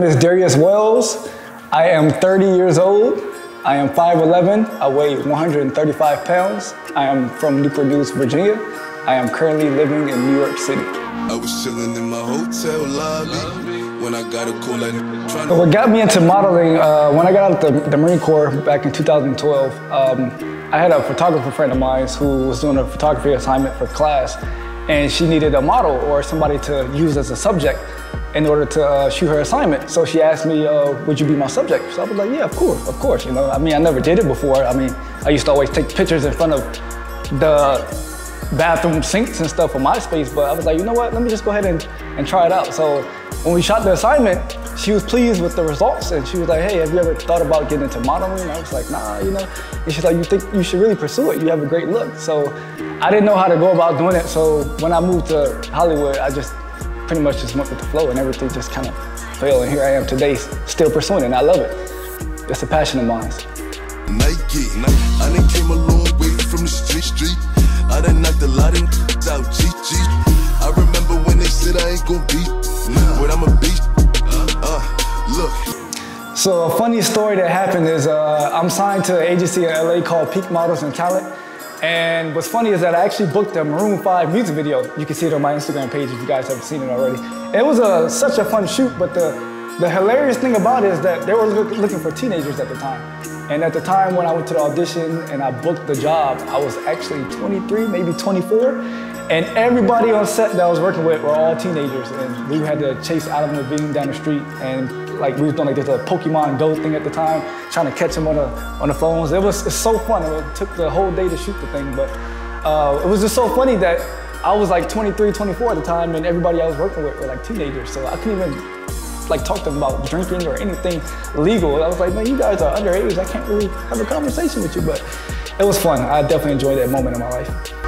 name is Darius Wells. I am 30 years old. I am 5'11". I weigh 135 pounds. I am from Newport News, Virginia. I am currently living in New York City. I was chilling in my hotel lobby when I got a call like what got me into modeling, uh, when I got out of the, the Marine Corps back in 2012, um, I had a photographer friend of mine who was doing a photography assignment for class, and she needed a model or somebody to use as a subject in order to uh, shoot her assignment. So she asked me, uh, would you be my subject? So I was like, yeah, of course, of course. You know, I mean, I never did it before. I mean, I used to always take pictures in front of the bathroom sinks and stuff on MySpace, but I was like, you know what, let me just go ahead and, and try it out. So when we shot the assignment, she was pleased with the results and she was like, hey, have you ever thought about getting into modeling? I was like, nah, you know. And she's like, you think you should really pursue it? You have a great look. So I didn't know how to go about doing it. So when I moved to Hollywood, I just pretty much just went with the flow and everything just kind of fell. And here I am today, still pursuing it and I love it. It's a passion of mine. Nike. I done came a long way from the street, street. I done knocked a lot of out, GG. I remember when they said I ain't gon' beat, but I'm a beast. Uh, look. So a funny story that happened is uh, I'm signed to an agency in LA called Peak Models and Talent. And what's funny is that I actually booked a Maroon 5 music video. You can see it on my Instagram page if you guys haven't seen it already. It was a, such a fun shoot, but the, the hilarious thing about it is that they were look, looking for teenagers at the time. And at the time when I went to the audition and I booked the job, I was actually 23, maybe 24. And everybody on set that I was working with were all teenagers. And we had to chase Adam Levine down the street and like we was doing like this little Pokemon Go thing at the time, trying to catch them on the on the phones. It was it's so fun. It took the whole day to shoot the thing, but uh, it was just so funny that I was like 23, 24 at the time, and everybody I was working with were like teenagers. So I couldn't even like talk to them about drinking or anything legal. I was like, man, you guys are underage. I can't really have a conversation with you, but it was fun. I definitely enjoyed that moment in my life.